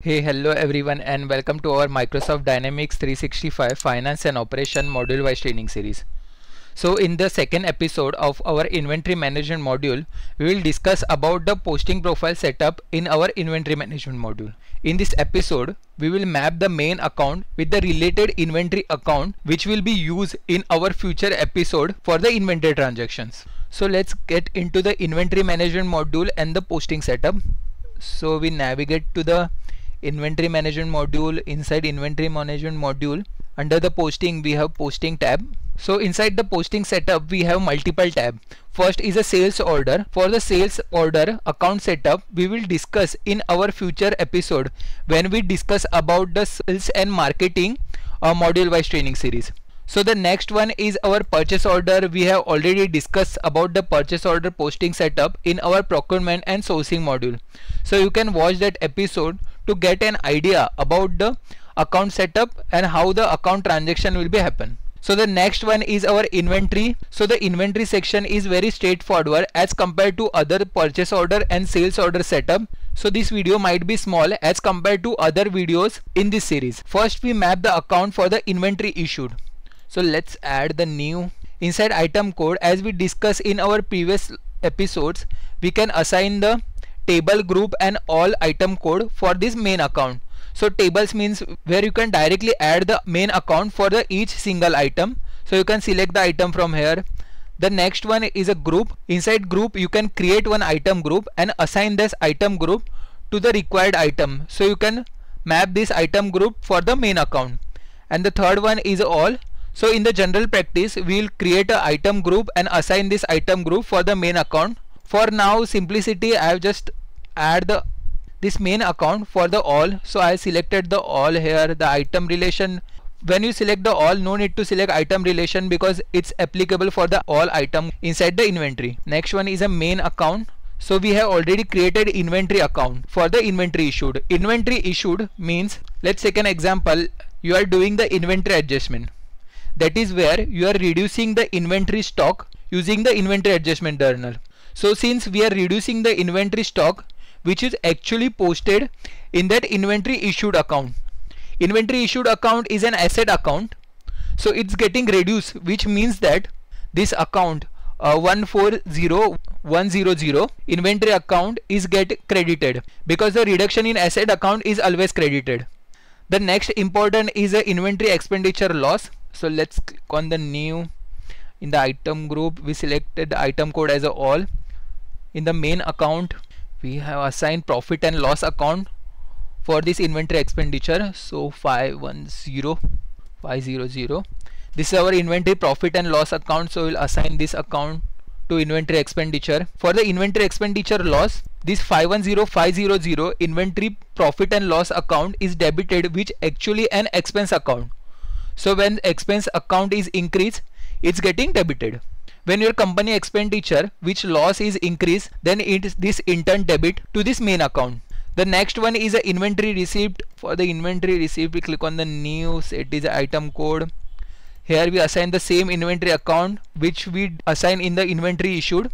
Hey, hello everyone and welcome to our Microsoft Dynamics 365 Finance and Operation module wise training series. So in the second episode of our inventory management module, we will discuss about the posting profile setup in our inventory management module. In this episode, we will map the main account with the related inventory account which will be used in our future episode for the inventory transactions. So let's get into the inventory management module and the posting setup. So we navigate to the inventory management module inside inventory management module under the posting we have posting tab. So inside the posting setup we have multiple tab. First is a sales order. For the sales order account setup we will discuss in our future episode when we discuss about the sales and marketing uh, module wise training series. So the next one is our purchase order. We have already discussed about the purchase order posting setup in our procurement and sourcing module. So you can watch that episode to get an idea about the account setup and how the account transaction will be happen. So the next one is our inventory. So the inventory section is very straightforward as compared to other purchase order and sales order setup. So this video might be small as compared to other videos in this series. First we map the account for the inventory issued. So let's add the new inside item code as we discussed in our previous episodes we can assign the table group and all item code for this main account. So tables means where you can directly add the main account for the each single item. So you can select the item from here. The next one is a group. Inside group you can create one item group and assign this item group to the required item. So you can map this item group for the main account. And the third one is all. So in the general practice we will create a item group and assign this item group for the main account for now simplicity I have just add the this main account for the all. So I selected the all here the item relation. When you select the all no need to select item relation because it's applicable for the all item inside the inventory. Next one is a main account. So we have already created inventory account for the inventory issued. Inventory issued means let's take an example. You are doing the inventory adjustment. That is where you are reducing the inventory stock using the inventory adjustment journal so since we are reducing the inventory stock which is actually posted in that inventory issued account. Inventory issued account is an asset account. So it's getting reduced which means that this account uh, 140100 inventory account is get credited because the reduction in asset account is always credited. The next important is the inventory expenditure loss. So let's click on the new in the item group we selected the item code as a all in the main account. We have assigned profit and loss account for this inventory expenditure. So 510 500 this is our inventory profit and loss account. So we'll assign this account to inventory expenditure. For the inventory expenditure loss this 510500 inventory profit and loss account is debited which actually an expense account. So when expense account is increased it's getting debited when your company expenditure which loss is increased then it is this in turn debit to this main account. The next one is a inventory receipt. For the inventory receipt we click on the new it is item code. Here we assign the same inventory account which we assign in the inventory issued.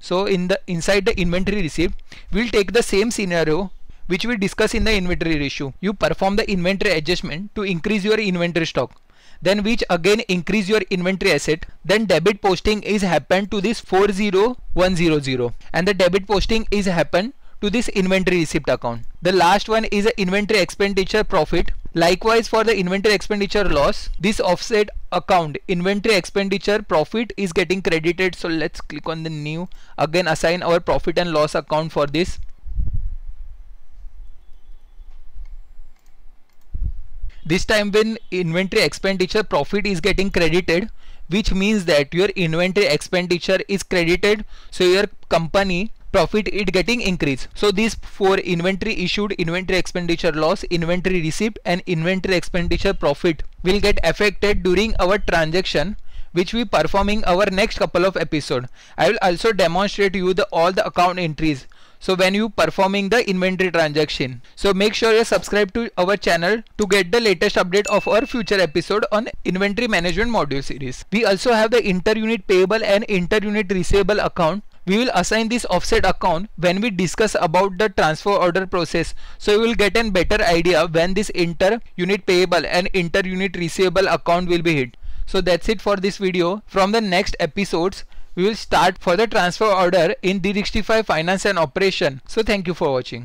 So in the inside the inventory receipt we'll take the same scenario which we discuss in the inventory issue. You perform the inventory adjustment to increase your inventory stock then which again increase your inventory asset then debit posting is happened to this 40100 and the debit posting is happened to this inventory receipt account. The last one is a inventory expenditure profit. Likewise for the inventory expenditure loss this offset account inventory expenditure profit is getting credited. So let's click on the new again assign our profit and loss account for this this time when inventory expenditure profit is getting credited which means that your inventory expenditure is credited so your company profit it getting increased. So these four inventory issued inventory expenditure loss inventory receipt and inventory expenditure profit will get affected during our transaction which we performing our next couple of episode. I will also demonstrate you the all the account entries so when you performing the inventory transaction so make sure you subscribe to our channel to get the latest update of our future episode on inventory management module series. We also have the inter unit payable and inter unit receivable account. We will assign this offset account when we discuss about the transfer order process. So you will get a better idea when this inter unit payable and inter unit receivable account will be hit. So that's it for this video. From the next episodes we will start for the transfer order in D365 finance and operation. So thank you for watching